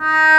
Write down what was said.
Bye.